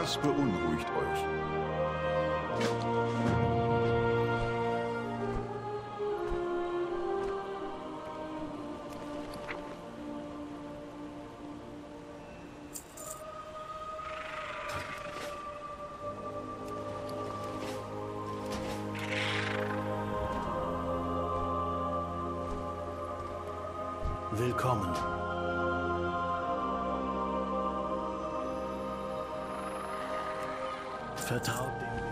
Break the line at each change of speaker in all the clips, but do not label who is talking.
Was beunruhigt euch?
Willkommen. Vertraut dem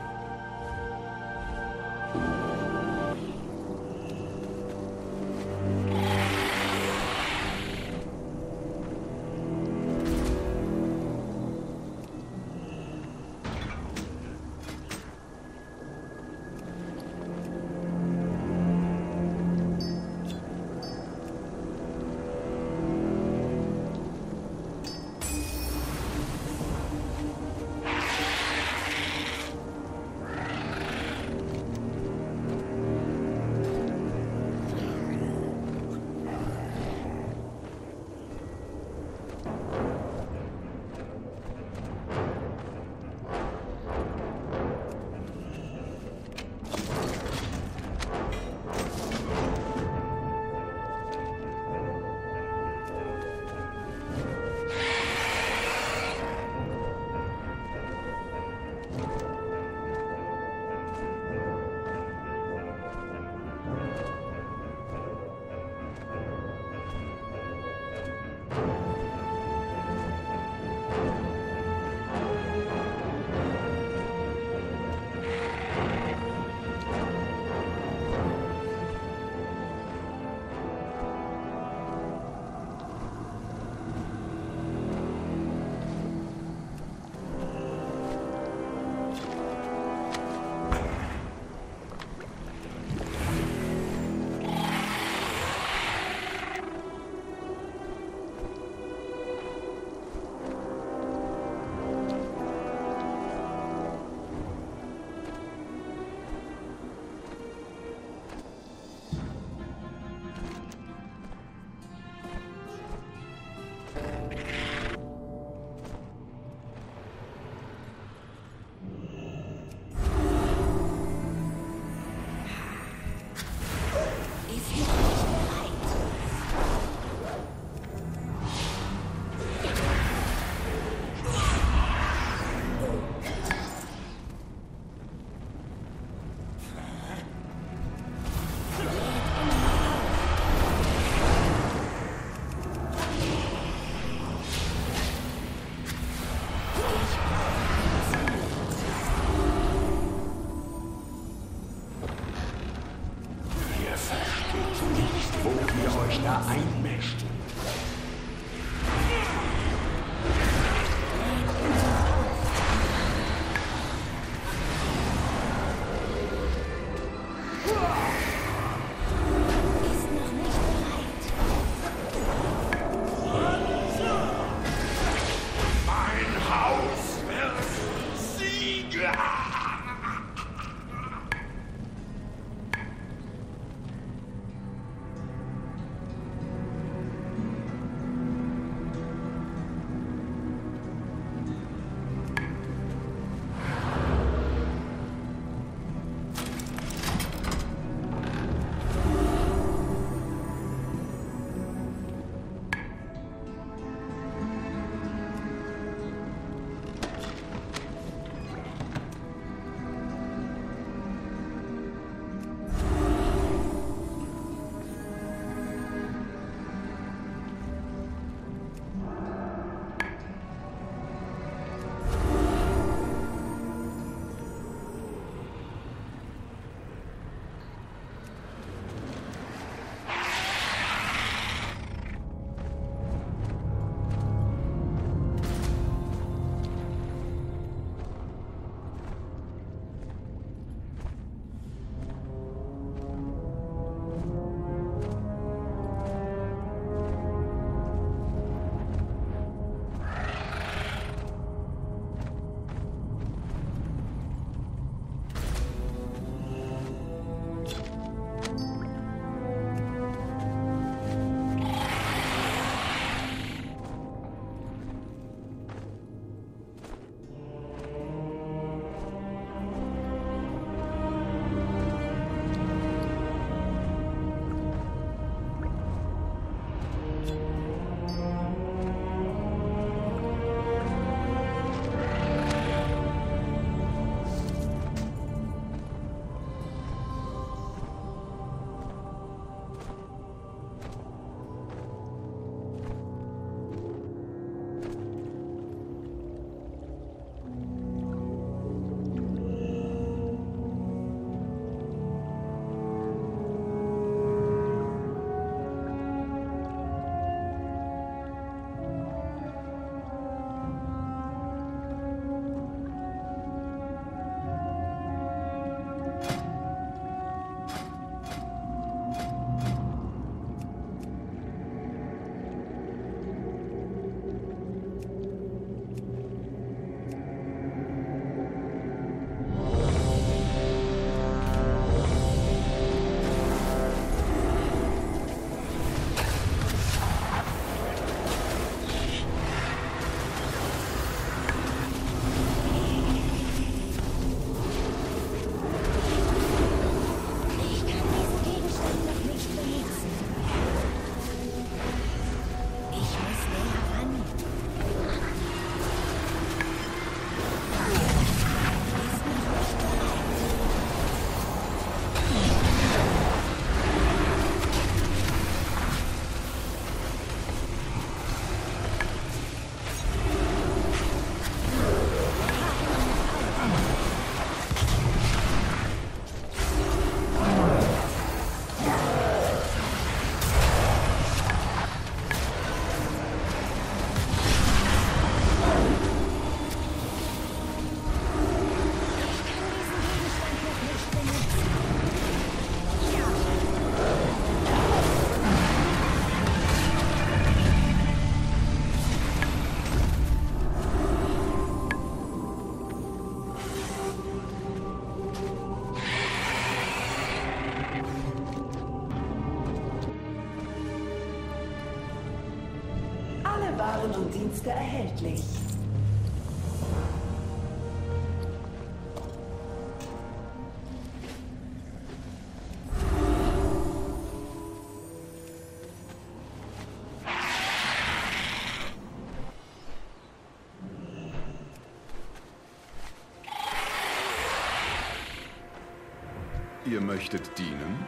Ihr möchtet dienen?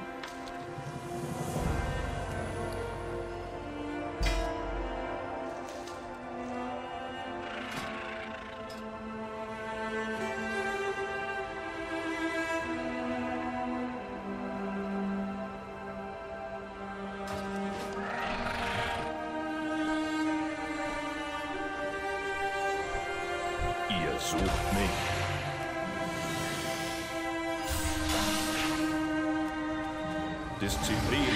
to be.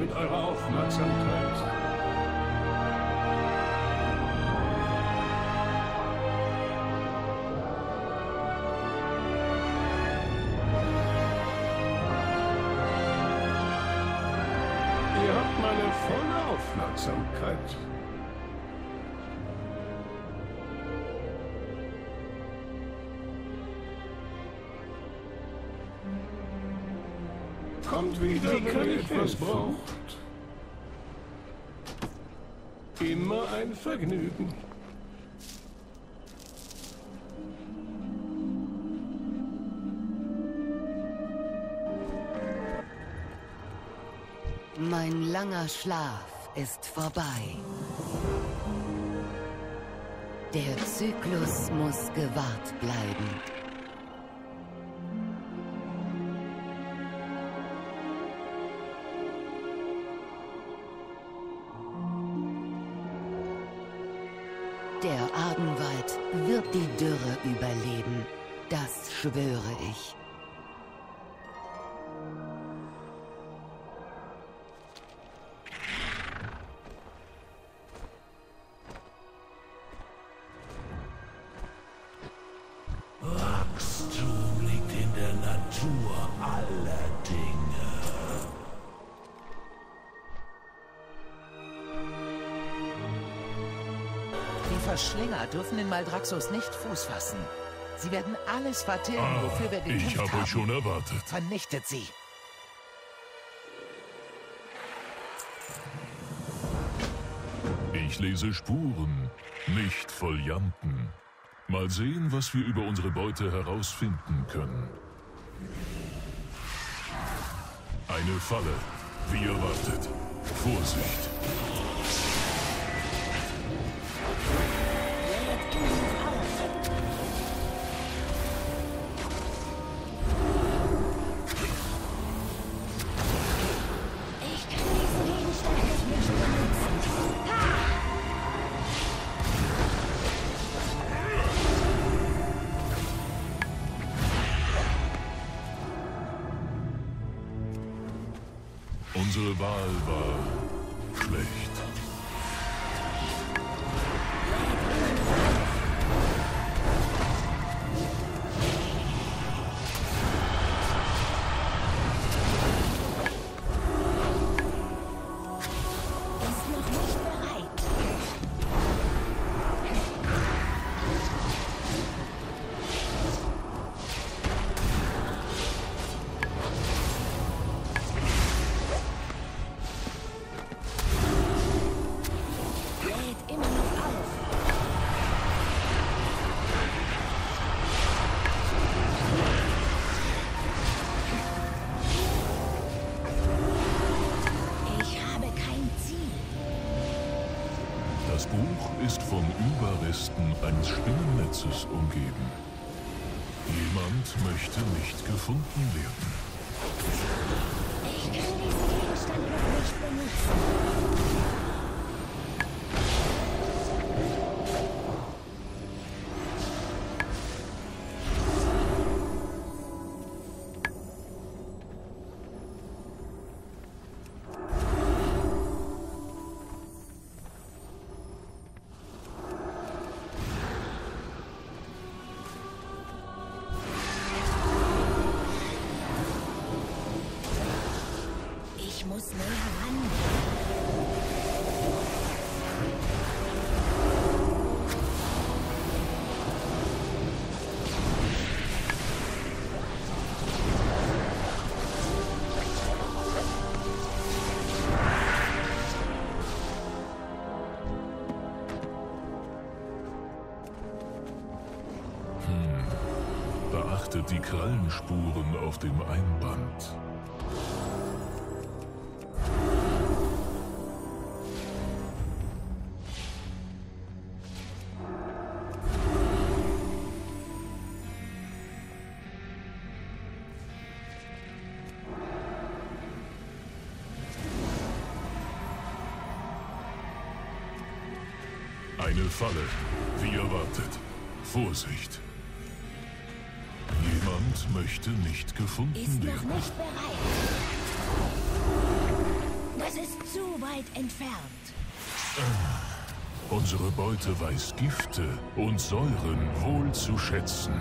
Mit eurer Aufmerksamkeit. Kommt wieder, wenn ihr etwas braucht. Immer ein Vergnügen.
Mein langer Schlaf ist vorbei. Der Zyklus muss gewahrt bleiben. Die
Verschlinger dürfen in Maldraxus nicht Fuß fassen. Sie werden alles vertilgen, wofür wir gekämpft
Ah, Ich habe
haben.
euch schon erwartet.
Vernichtet sie.
Ich lese Spuren, nicht Folianten. Mal sehen, was wir über unsere Beute herausfinden können. Eine Falle, wie erwartet. Vorsicht! Überresten eines Spinnennetzes umgeben. Jemand möchte nicht gefunden werden.
Ich kann diesen Gegenstand noch nicht benutzen.
Die Krallenspuren auf dem Einband. Eine Falle, wie erwartet. Vorsicht! Möchte nicht gefunden
Ist noch
werden.
nicht bereit. Es ist zu weit entfernt.
Unsere Beute weiß Gifte und Säuren wohl zu schätzen.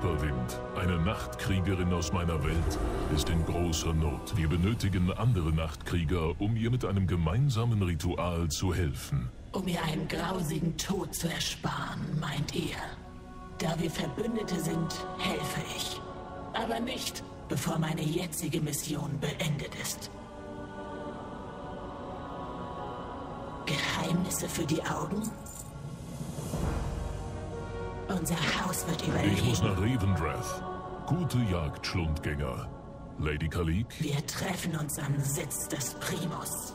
Wisperwind, eine Nachtkriegerin aus meiner Welt, ist in großer Not. Wir benötigen andere Nachtkrieger, um ihr mit einem gemeinsamen Ritual zu helfen.
Um ihr einen grausigen Tod zu ersparen, meint ihr. Da wir Verbündete sind, helfe ich. Aber nicht, bevor meine jetzige Mission beendet ist. Geheimnisse für die Augen? Unser Haus wird
Ich muss
überleben.
nach Ravendrath. Gute Jagd, Schlundgänger. Lady Kalik,
Wir treffen uns am Sitz des Primus.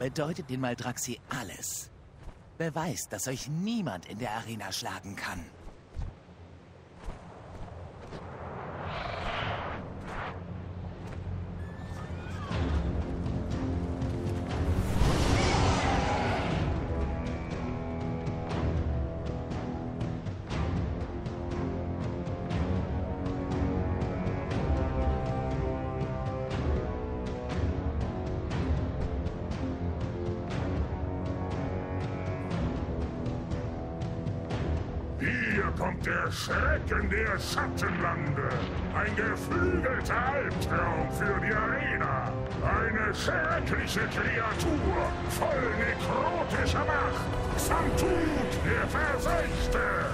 Bedeutet den Maldraxi alles. Beweis, dass euch niemand in der Arena schlagen kann.
Der Schrecken der Schattenlande. Ein geflügelter Albtraum für die Arena. Eine schreckliche Kreatur voll nekrotischer Macht. Xantut, der Verseuchte.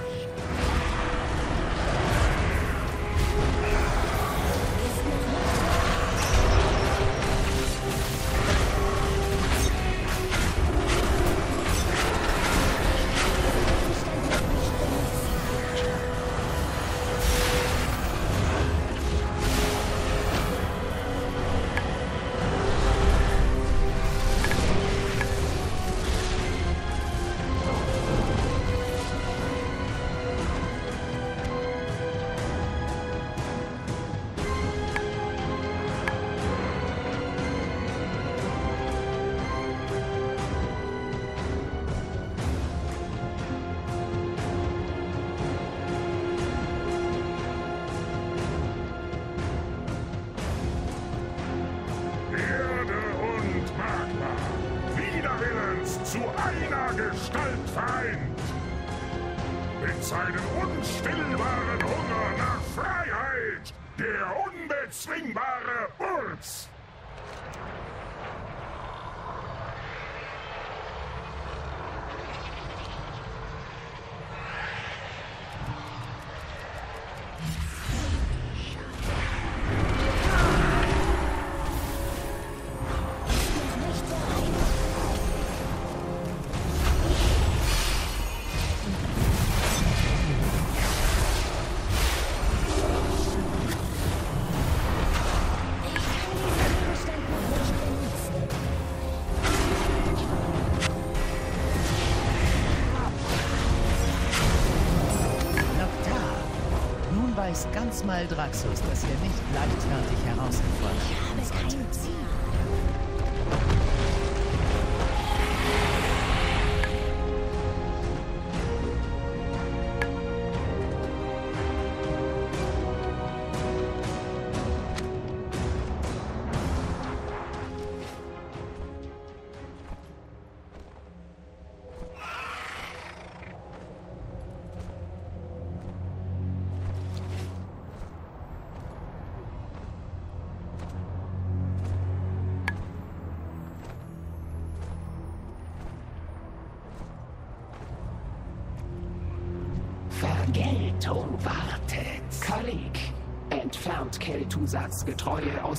Weiß ganz Maldraxus, dass ihr nicht leichtfertig herausgefordert
Ich habe kein Ziel.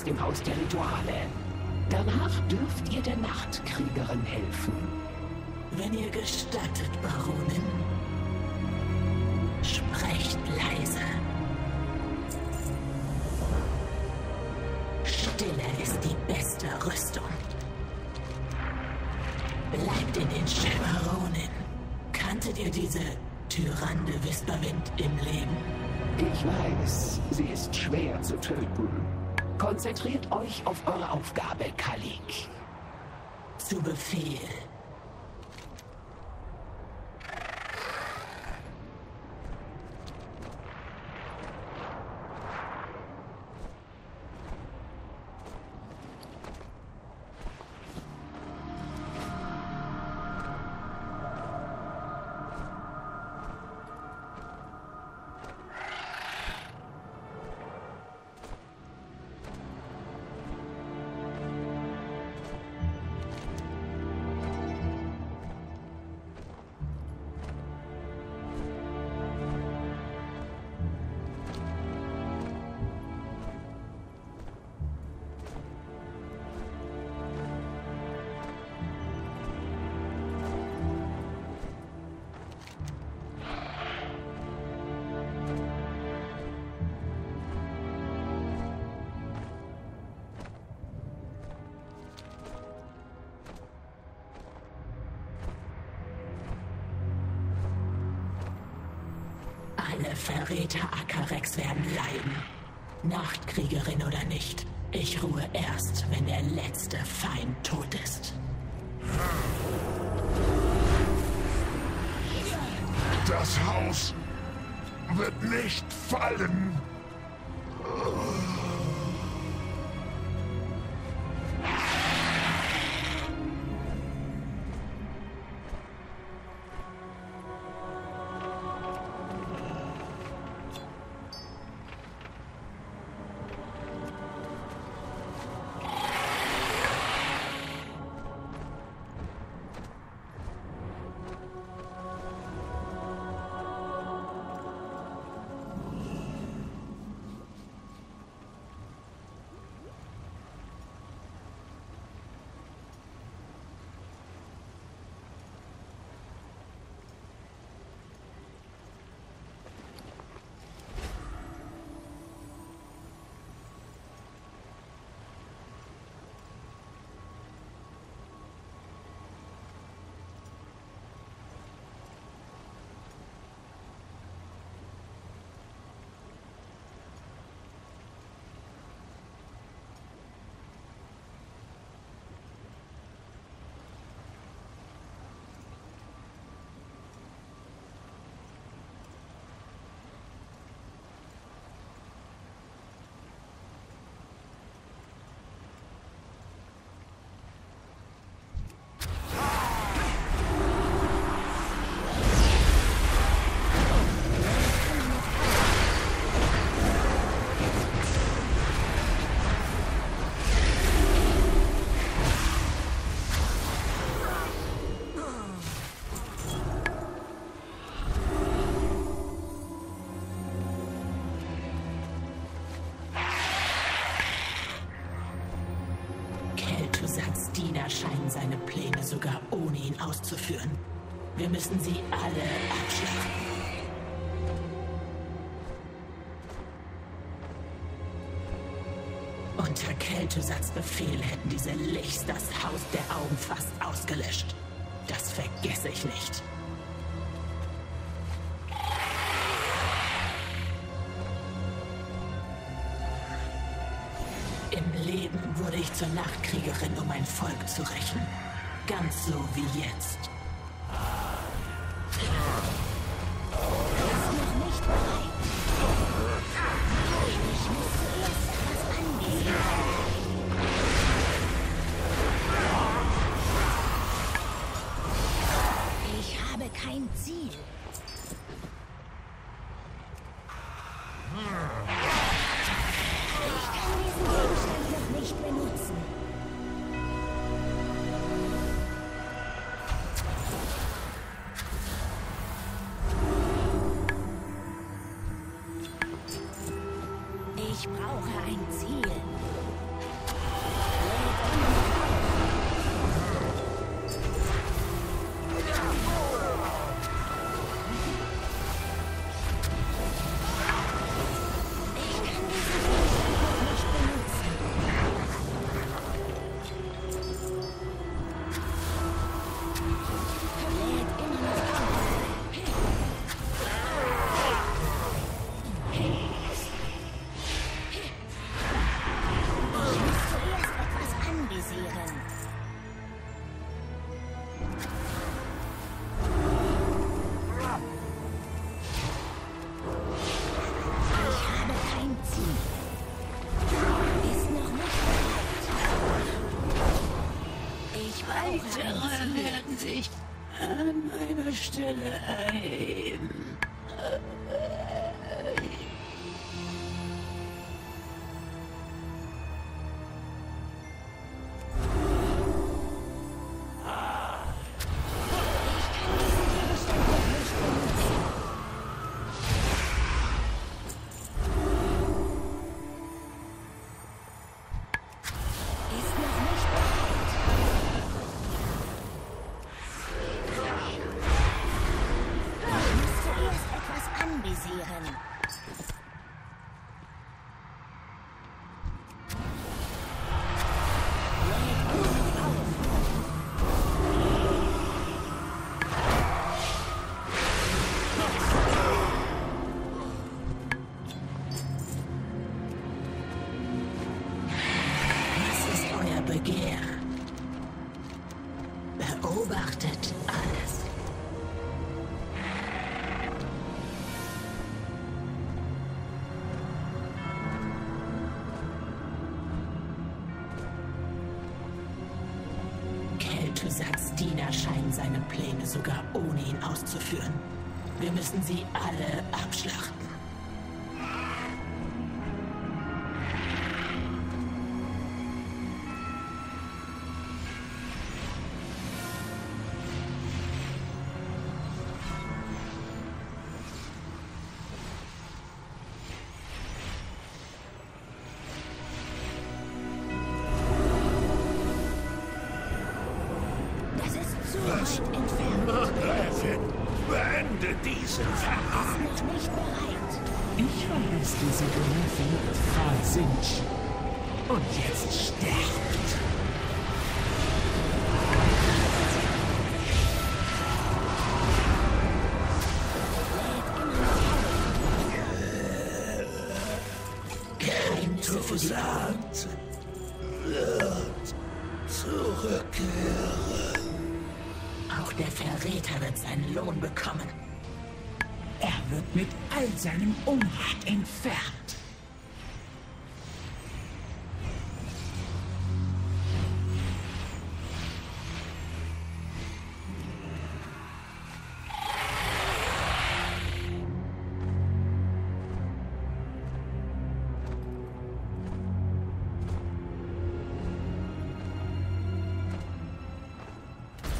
Dem Haus der Rituale. Danach dürft ihr der Nachtkriegerin helfen.
Wenn ihr gestattet, Baronin. Sprecht leise. Stille ist die beste Rüstung. Bleibt in den Schämeronen. Kanntet ihr diese Tyrande Wisperwind im Leben?
Ich weiß, sie ist schwer zu töten. Konzentriert euch auf eure Aufgabe, Kalik.
Zu Befehl. Verräter Akarex werden leiden. Nachtkriegerin oder nicht. Ich ruhe erst, wenn der letzte Feind tot ist.
Das Haus wird nicht fallen.
Wir müssen sie alle abschlachten. Unter Keltusats Befehl hätten diese Lichs das Haus der Augen fast ausgelöscht. Das vergesse ich nicht. Im Leben wurde ich zur Nachtkriegerin, um mein Volk zu rächen. Ganz so wie jetzt. alive. seine Pläne sogar ohne ihn auszuführen. Wir müssen sie alle abschlachten.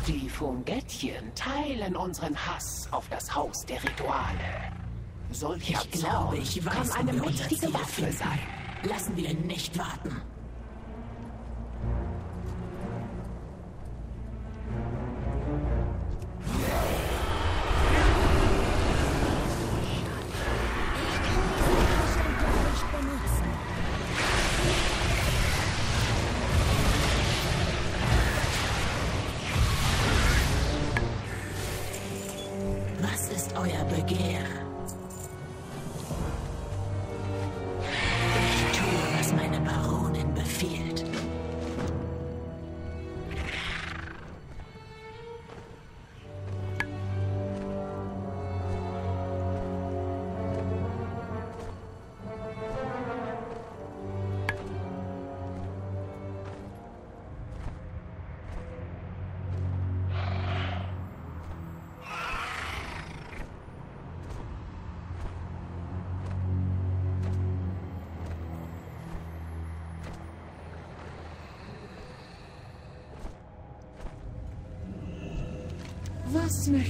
Die Fungettchen teilen unseren Hass auf das Haus der Rituale. Solcher
ich
Zorn
glaube,
ich
weiß, kann
eine mächtige Waffe sein.
Lassen wir ihn nicht warten.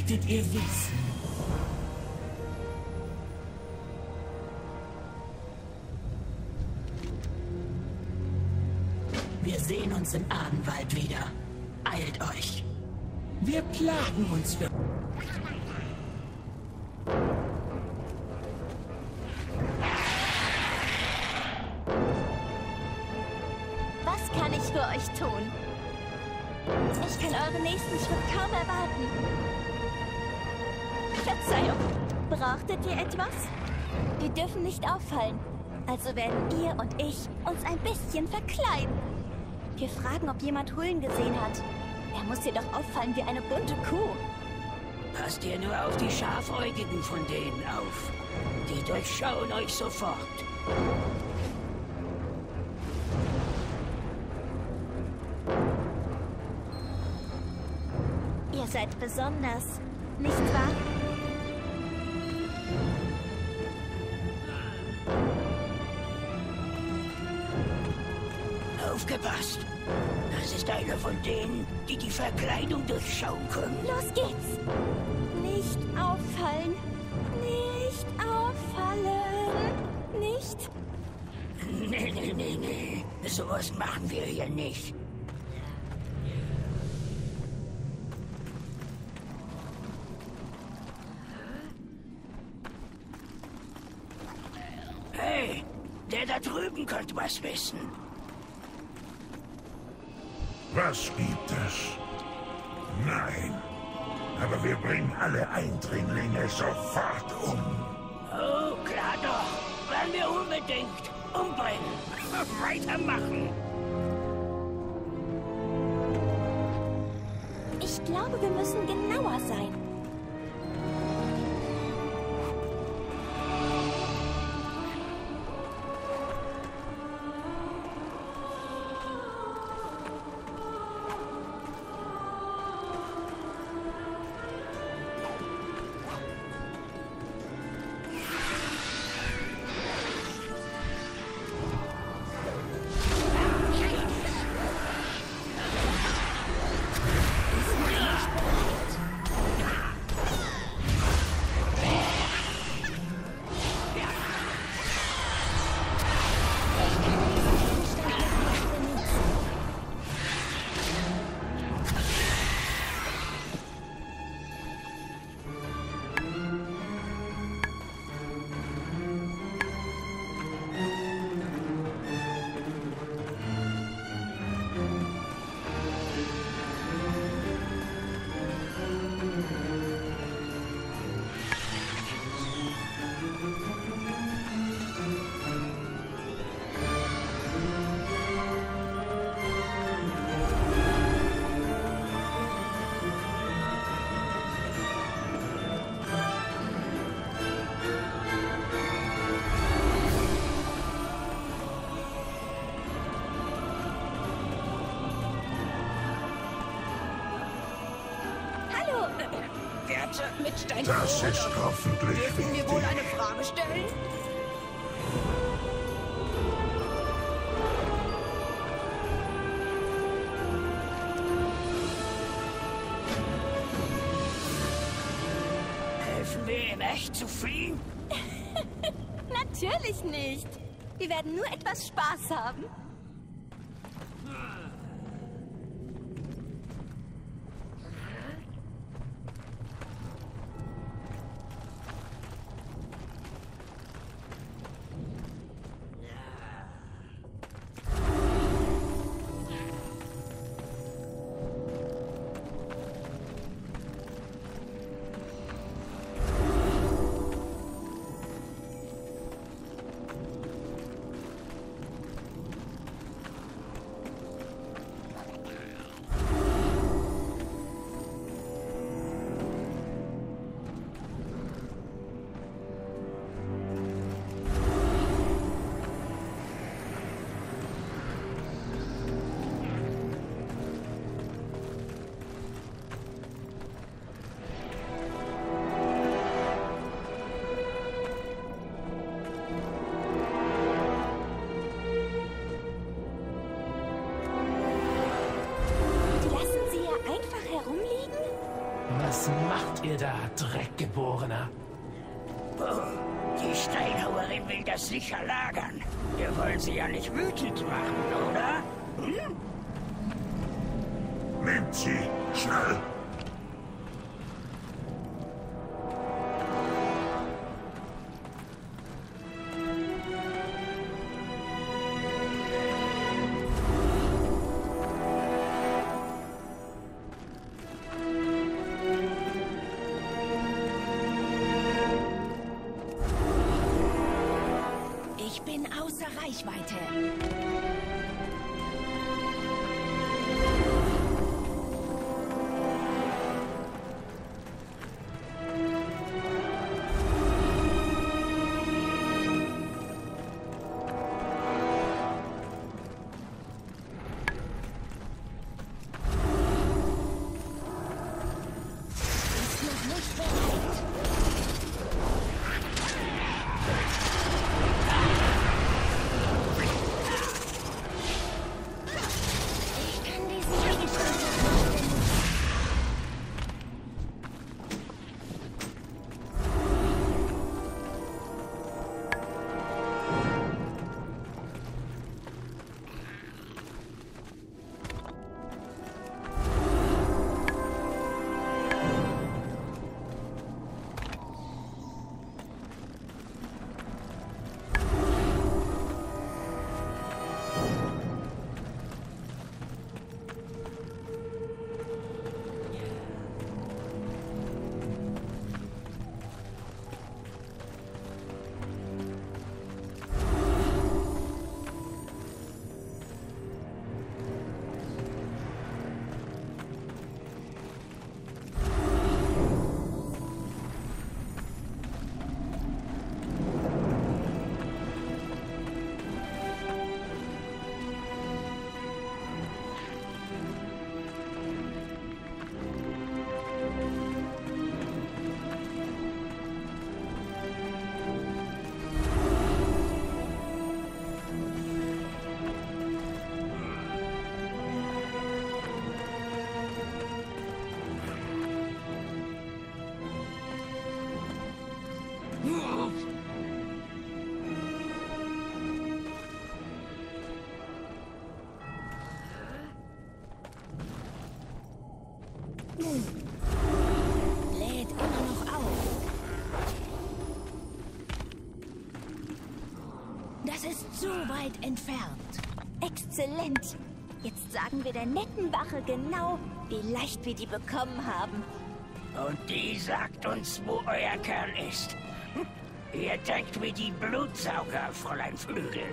möchtet ihr wissen?
Wir sehen uns im Adenwald wieder. Eilt euch.
Wir plagen uns für...
brauchtet ihr etwas? Wir dürfen nicht auffallen. Also werden ihr und ich uns ein bisschen verkleiden. Wir fragen, ob jemand Hullen gesehen hat. Er muss dir doch auffallen wie eine bunte Kuh.
Passt ihr nur auf die Scharfäugigen von denen auf. Die durchschauen euch sofort.
Ihr seid besonders, nicht wahr?
Aufgepasst! Das ist einer von denen, die die Verkleidung durchschauen können.
Los geht's! Nicht auffallen! Nicht auffallen! Nicht!
Nee, nee, nee, nee. Sowas machen wir hier nicht.
Eindringlinge sofort
Werte Mitstein.
Das ist hoffentlich
Dürfen wir wohl
wichtig.
eine Frage stellen? Helfen wir ihm echt zu fliehen?
natürlich nicht. Wir werden nur etwas Spaß haben.
Dreckgeborener? Oh, die Steinhauerin will das sicher lagern. Wir wollen sie ja nicht wütend machen, oder?
Ist zu weit entfernt.
Exzellent. Jetzt sagen wir der netten Wache genau, wie leicht wir die bekommen haben.
Und die sagt uns, wo euer Kerl ist. Hm? Ihr denkt wie die Blutsauger, Fräulein Flügel.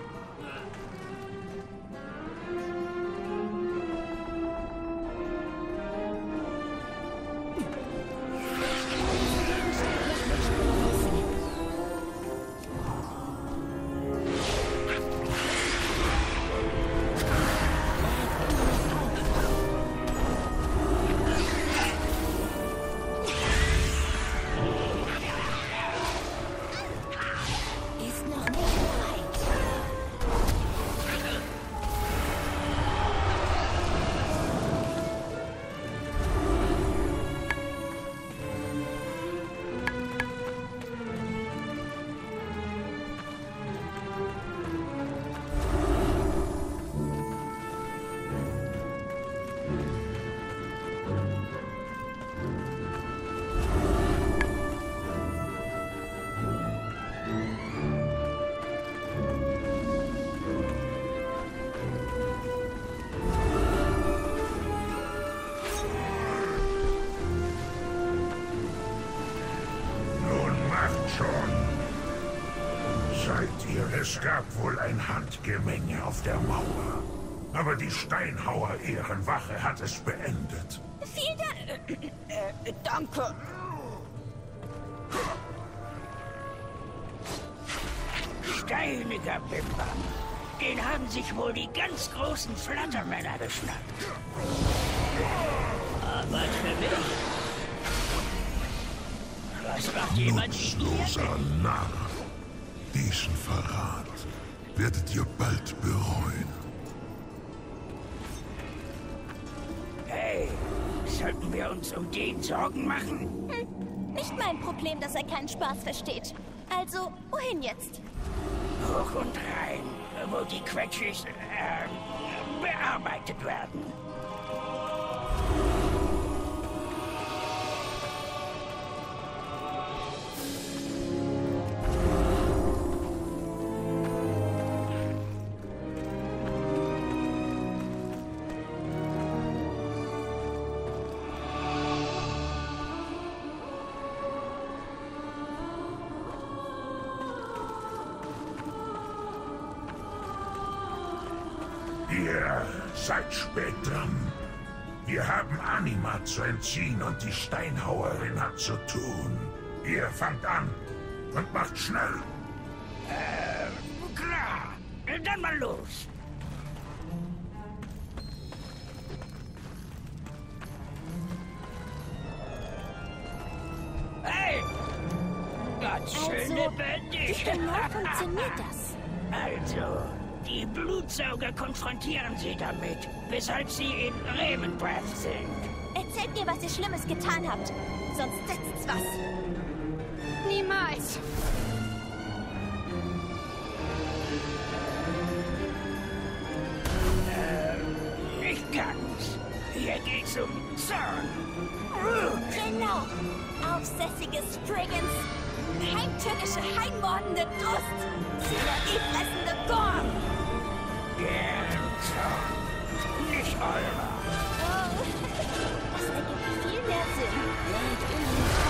Die Steinhauer Ehrenwache hat es beendet.
Vielen Dank. Äh, äh, danke.
Steiniger Bimbam. Den haben sich wohl die ganz großen Flattermänner geschnappt. Aber für mich. Was macht jemand
Nutzloser Narr. Diesen Verrat werdet ihr bald bereuen.
Sollten wir uns um den Sorgen machen?
Hm, nicht mein Problem, dass er keinen Spaß versteht. Also, wohin jetzt?
Hoch und rein, wo die Quetschis, äh, bearbeitet werden.
Seid spät dran. Wir haben Anima zu entziehen und die Steinhauerin hat zu tun. Ihr fangt an und macht schnell.
Äh, klar. Dann mal los. Hey! Ganz schön
Also,
lebendig.
genau funktioniert das?
Also, die Blutsauger konfrontieren sie damit, weshalb sie in Ravenbreath sind.
Erzählt mir, was ihr Schlimmes getan habt. Sonst setzt's was.
Niemals.
Äh, nicht ganz. Hier geht's um Zorn. Root.
Genau. Aufsässige Spriggans. Heimtückische, heimmordende Durst. Synergiefressende Gorm.
Nicht.
Oh, viel mehr Sinn.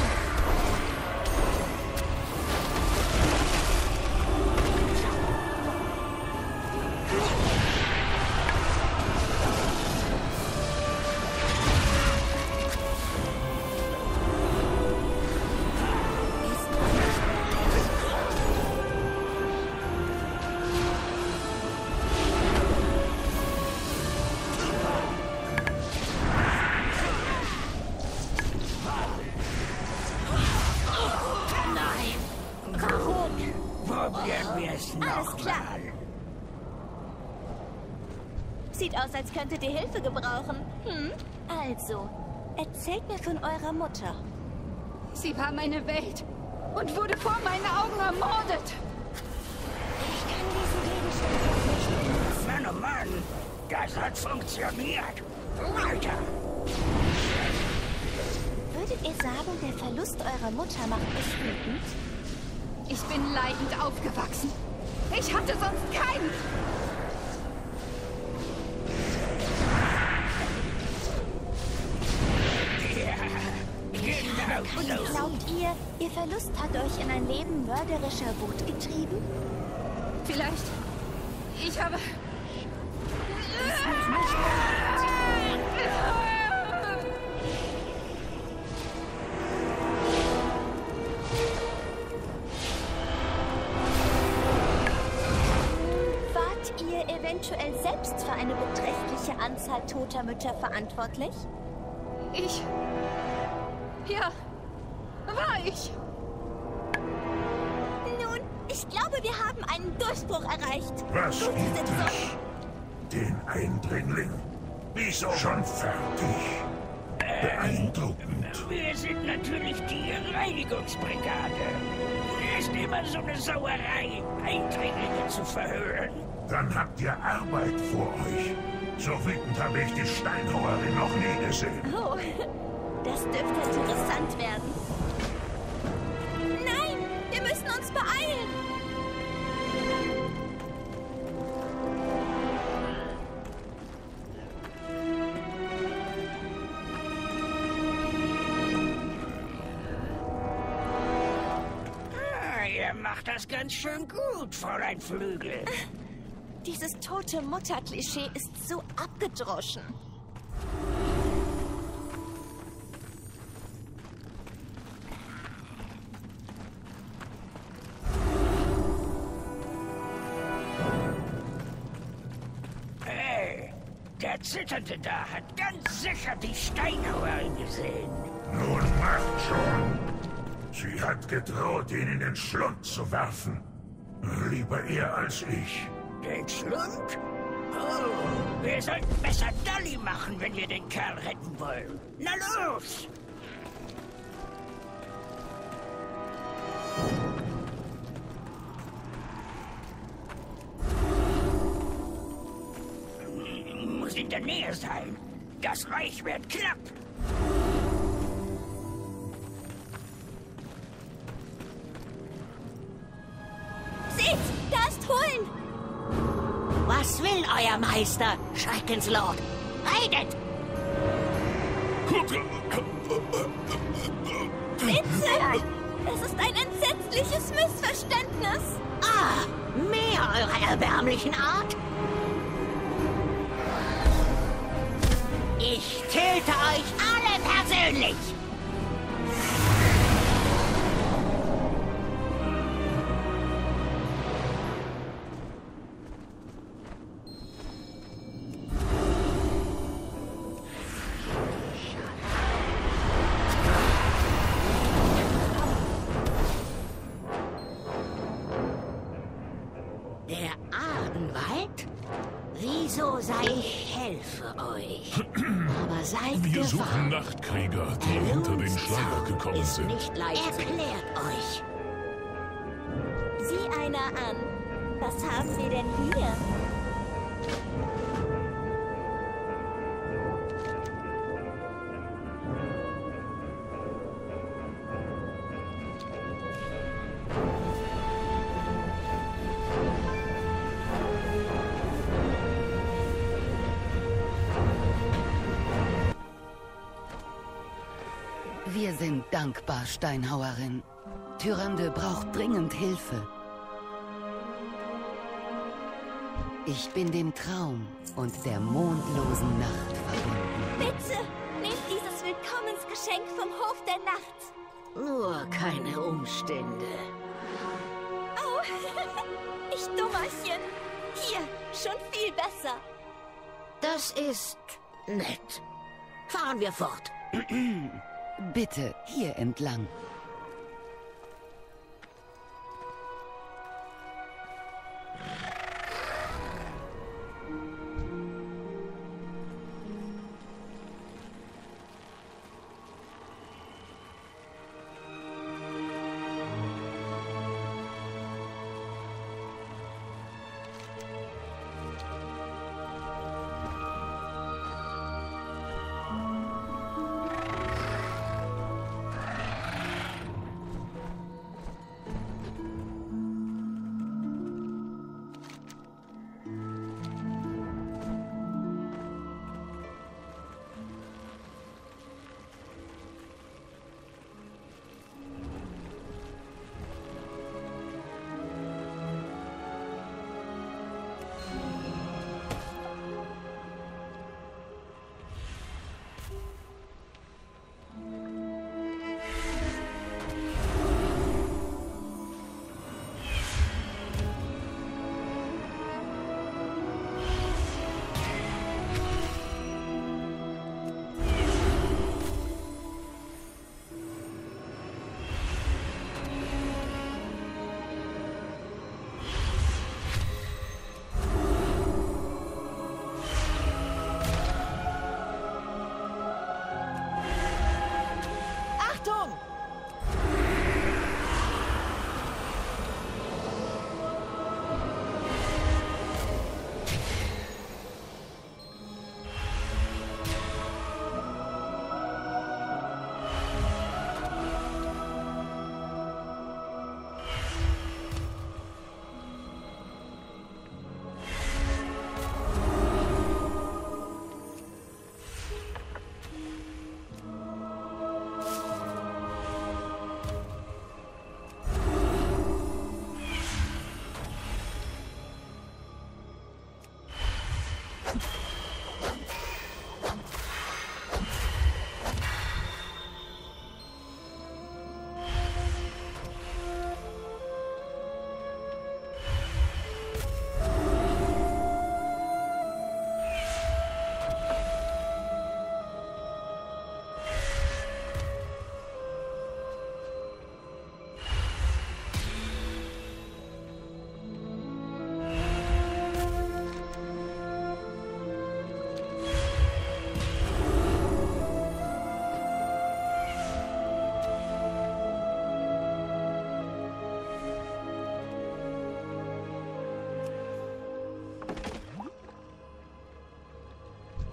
Als könntet ihr Hilfe gebrauchen. Hm? Also, erzählt mir von eurer Mutter.
Sie war meine Welt und wurde vor meinen Augen ermordet.
Ich kann diesen Gegenstand
Mann, oh Mann. Das hat funktioniert. Weiter.
Würdet ihr sagen, der Verlust eurer Mutter macht euch wütend?
Ich bin leidend aufgewachsen. Ich hatte sonst keinen.
Glaubt ihr, ihr Verlust hat euch in ein Leben mörderischer Wut getrieben?
Vielleicht. Ich habe.
Wart ihr eventuell selbst für eine beträchtliche Anzahl toter Mütter verantwortlich?
Ich. Ja. War ich.
Nun, ich glaube, wir haben einen Durchbruch erreicht.
Was
Gute
gibt es? Den Eindringling. Wieso? Schon fertig. Beeindruckend.
Wir sind natürlich die Reinigungsbrigade. Ist immer so eine Sauerei, Eindringlinge zu verhören.
Dann habt ihr Arbeit vor euch. So wütend habe ich die Steinhauerin noch nie gesehen.
Oh, das dürfte interessant werden. Beeilen.
Ah, ihr macht das ganz schön gut, Fräulein Flügel.
Dieses tote Mutter-Klischee ist so abgedroschen.
Da hat ganz sicher die Steinhauerin gesehen.
Nun macht schon. Sie hat gedroht, ihn in den Schlund zu werfen. Lieber er als ich.
Den Schlund? Oh, wir sollten besser Dolly machen, wenn wir den Kerl retten wollen. Na los! Nähe sein. Das Reich wird knapp.
Seht, da ist Huln!
Was will euer Meister, Schreckenslord? Redet!
Bitte! Es ist ein entsetzliches Missverständnis!
Ah, mehr eurer erbärmlichen Art? Töte euch alle persönlich!
Haben wir denn hier?
Wir sind dankbar, Steinhauerin. Tyrande braucht dringend Hilfe. Ich bin dem Traum und der mondlosen Nacht verbunden.
Bitte, nehmt dieses Willkommensgeschenk vom Hof der Nacht.
Nur keine Umstände.
Au, ich Dummerchen. Hier, schon viel besser.
Das ist nett. Fahren wir fort.
Bitte, hier entlang.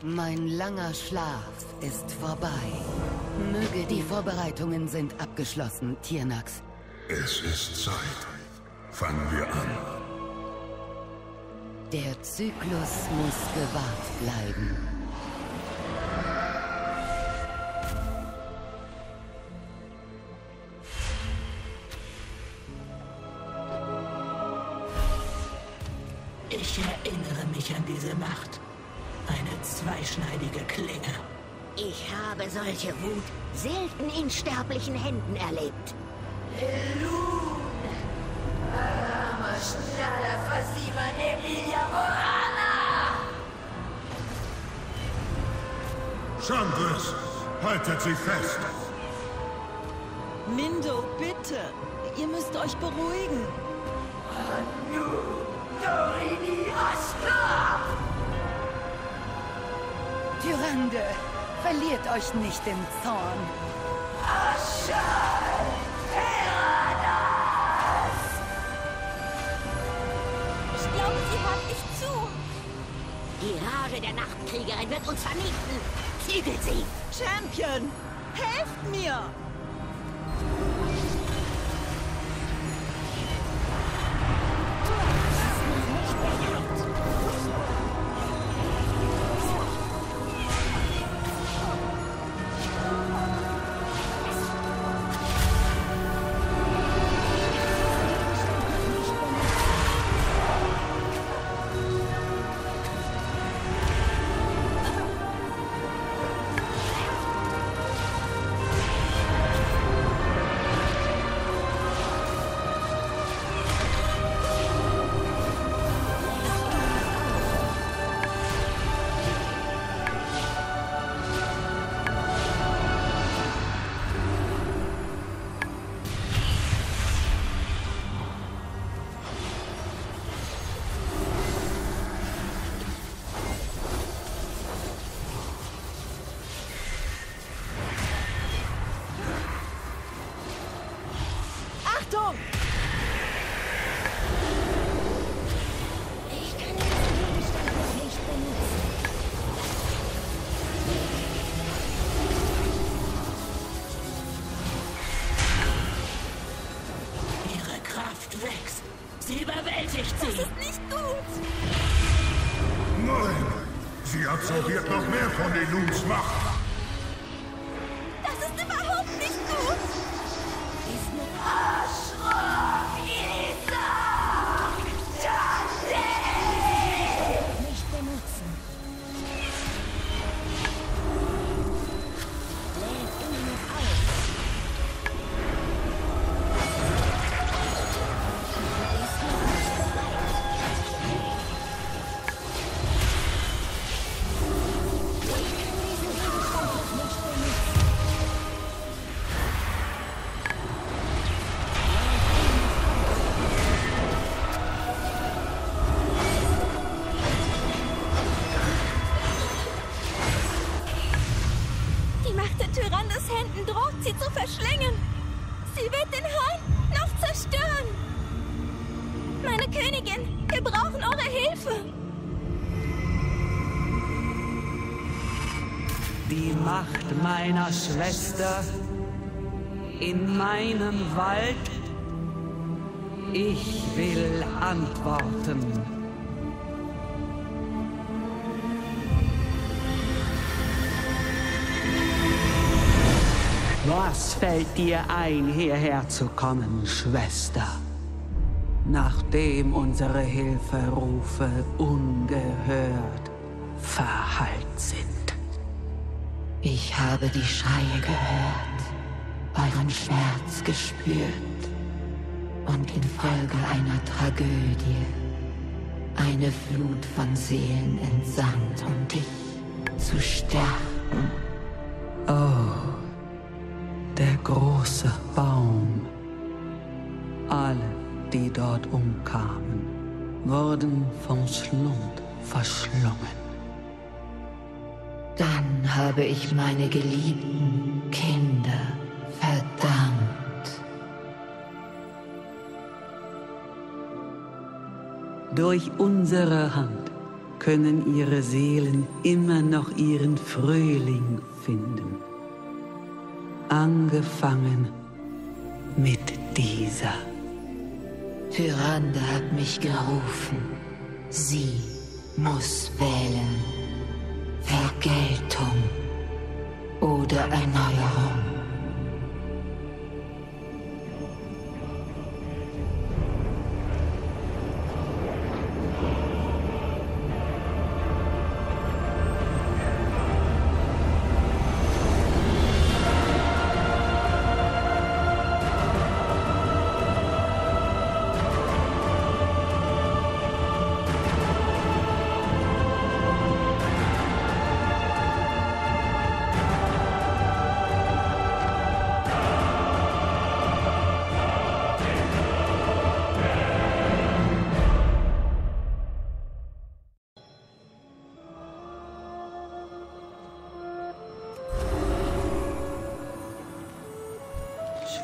Mein langer Schlaf ist vorbei. Möge die Vorbereitungen sind abgeschlossen, Tiernax.
Es ist Zeit. Fangen wir an.
Der Zyklus muss gewahrt bleiben.
Ich erinnere mich an diese Macht. Zweischneidige Klinge.
Ich habe solche Wut selten in sterblichen Händen erlebt.
Chandris, haltet sie fest!
Mindo, bitte! Ihr müsst euch beruhigen.
Anu, Dorini Askar!
Tyrande, verliert euch nicht im Zorn.
Terranas!
Ich glaube, sie hört nicht zu.
Die Rage der Nachtkriegerin wird uns vernichten. Zügelt sie!
Champion, helft mir!
Meiner Schwester in meinem Wald. Ich will antworten. Was fällt dir ein, hierher zu kommen, Schwester? Nachdem unsere Hilferufe ungehört verhallt sind.
Ich habe die Schreie gehört, euren Schmerz gespürt und infolge einer Tragödie eine Flut von Seelen entsandt, um dich zu stärken.
Oh, der große Baum. Alle, die dort umkamen, wurden vom Schlund verschlungen.
Dann habe ich meine geliebten Kinder verdammt.
Durch unsere Hand können ihre Seelen immer noch ihren Frühling finden. Angefangen mit dieser.
Tyrande hat mich gerufen. Sie muss wählen. Vergeltung oder Erneuerung.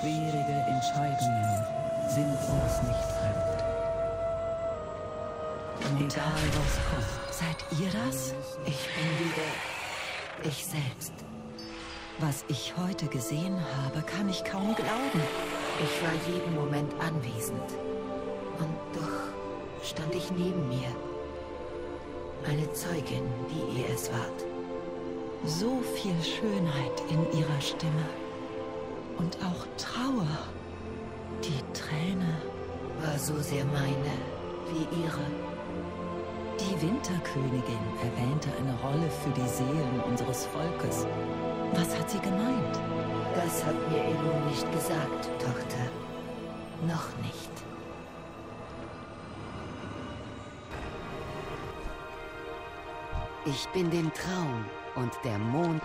Schwierige Entscheidungen sind uns nicht fremd. Egal was kommt.
Seid ihr das? Ich bin wieder ich selbst.
Was ich heute gesehen habe, kann ich kaum glauben.
Ich war jeden Moment anwesend. Und doch stand ich neben mir. Eine Zeugin, die ihr es wart.
So viel Schönheit in ihrer Stimme. Und auch Trauer. Die Träne.
War so sehr meine wie ihre.
Die Winterkönigin erwähnte eine Rolle für die Seelen unseres Volkes. Was hat sie gemeint?
Das hat mir Elun nicht gesagt, Tochter. Noch nicht. Ich bin den Traum und der Mond...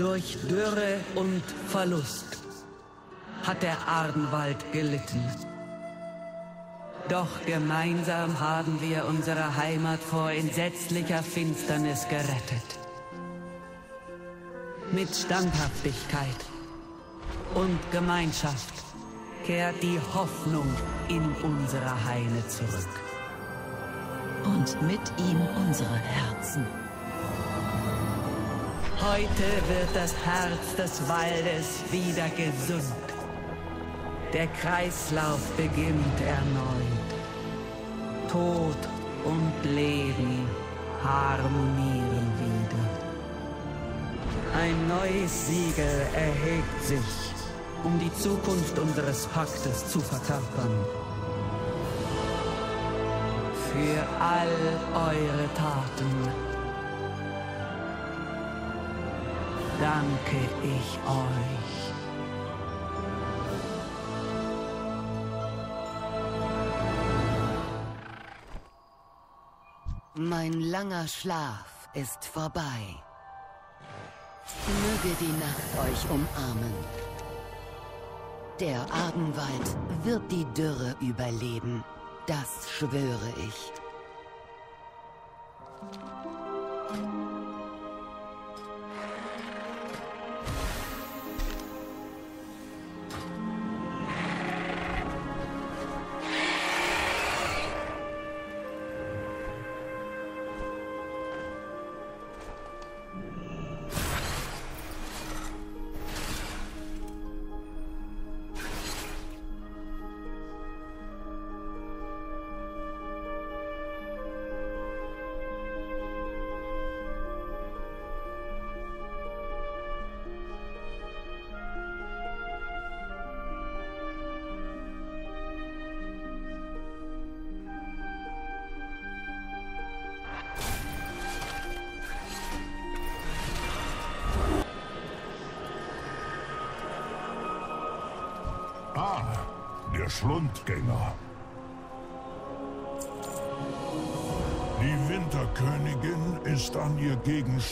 Durch Dürre und Verlust hat der Ardenwald gelitten. Doch gemeinsam haben wir unsere Heimat vor entsetzlicher Finsternis gerettet. Mit Standhaftigkeit und Gemeinschaft kehrt die Hoffnung in unsere Heine zurück.
Und mit ihm unsere Herzen.
Heute wird das Herz des Waldes wieder gesund. Der Kreislauf beginnt erneut. Tod und Leben harmonieren wieder. Ein neues Siegel erhebt sich, um die Zukunft unseres Paktes zu verkörpern. Für all eure Taten danke ich euch.
Mein langer Schlaf ist vorbei. Möge die Nacht euch umarmen. Der Ardenwald wird die Dürre überleben. Das schwöre ich.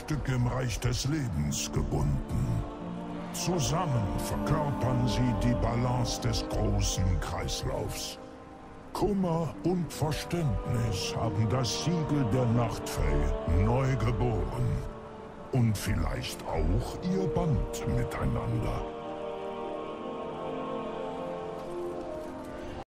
Gegenstück im Reich des Lebens gebunden. Zusammen verkörpern sie die Balance des großen Kreislaufs. Kummer und Verständnis haben das Siegel der Nachtfee neu geboren. Und vielleicht auch ihr Band miteinander.